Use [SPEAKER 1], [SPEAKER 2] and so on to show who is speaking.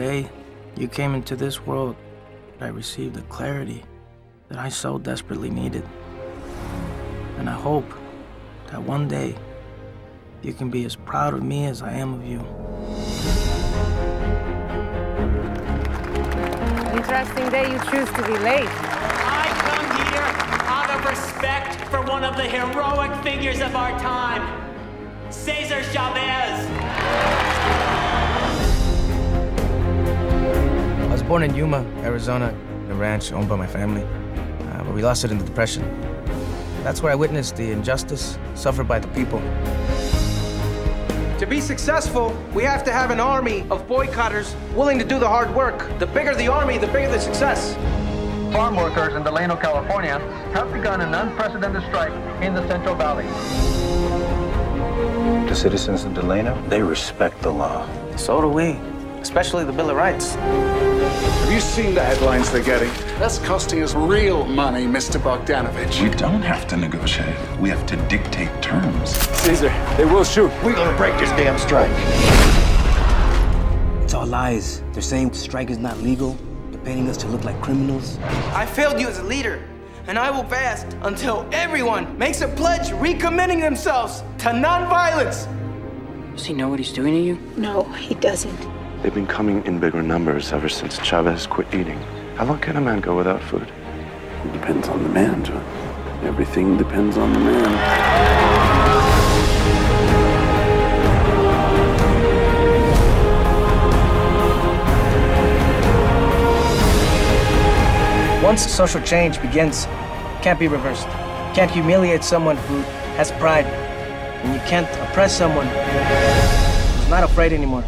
[SPEAKER 1] day you came into this world, I received the clarity that I so desperately needed. And I hope that one day you can be as proud of me as I am of you.
[SPEAKER 2] Interesting day you choose to be late.
[SPEAKER 3] I come here out of respect for one of the heroic figures of our time, Cesar Chavez.
[SPEAKER 1] Born in Yuma, Arizona, a ranch owned by my family, uh, but we lost it in the Depression. That's where I witnessed the injustice suffered by the people.
[SPEAKER 4] To be successful, we have to have an army of boycotters willing to do the hard work. The bigger the army, the bigger the success.
[SPEAKER 5] Farm workers in Delano, California have begun an unprecedented strike in the Central Valley.
[SPEAKER 6] The citizens of Delano, they respect the law.
[SPEAKER 1] So do we, especially the Bill of Rights.
[SPEAKER 7] Have you seen the headlines they're getting? That's costing us real money, Mr. Bogdanovich.
[SPEAKER 8] We don't have to negotiate. We have to dictate terms.
[SPEAKER 7] Cesar, they will shoot.
[SPEAKER 6] We're gonna break this damn strike.
[SPEAKER 9] It's all lies. They're saying the strike is not legal. They're painting us to look like criminals.
[SPEAKER 4] I failed you as a leader, and I will fast until everyone makes a pledge recommitting themselves to nonviolence.
[SPEAKER 9] Does he know what he's doing to you?
[SPEAKER 10] No, he doesn't.
[SPEAKER 11] They've been coming in bigger numbers ever since Chavez quit eating. How long can a man go without food?
[SPEAKER 8] It depends on the man, John. Everything depends on the man.
[SPEAKER 1] Once social change begins, it can't be reversed. You can't humiliate someone who has pride, and you can't oppress someone who's not afraid anymore.